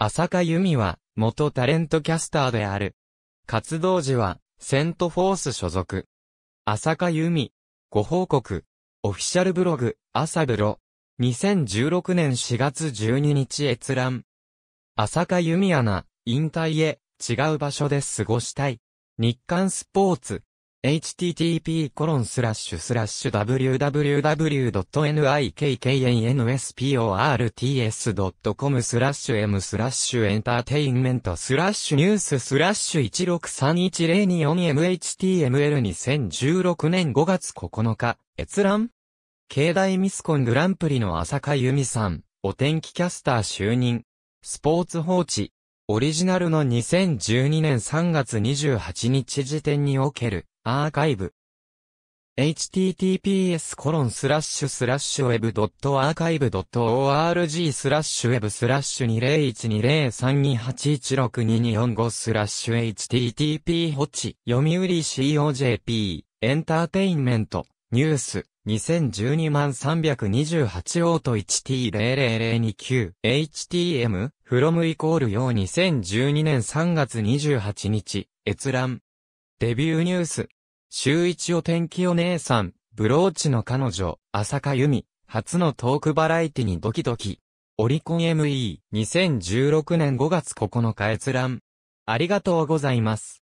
浅香由美は、元タレントキャスターである。活動時は、セントフォース所属。浅香由美。ご報告。オフィシャルブログ、朝ブロ。2016年4月12日閲覧。浅香由美アナ、引退へ、違う場所で過ごしたい。日刊スポーツ。http://www.nikkansports.com スラッシュ m スラッシュエンターテインメントスラッシュニューススラッシュ 163102-4MHTML2016 年5月9日閲覧経大ミスコングランプリの浅香由美さん、お天気キャスター就任。スポーツ放置。オリジナルの2012年3月28日時点におけるアーカイブ。https://web.archive.org スラッシュ web スラッシュ20120328162245スラッシュ http ホチ読売 COJP エンターテインメントニュース2012万328オート 1T00029 HTM from イコール用2012年3月28日閲覧デビューニュース週一お天気お姉さん、ブローチの彼女、浅香由美、初のトークバラエティにドキドキ。オリコン ME、2016年5月9日閲覧。ありがとうございます。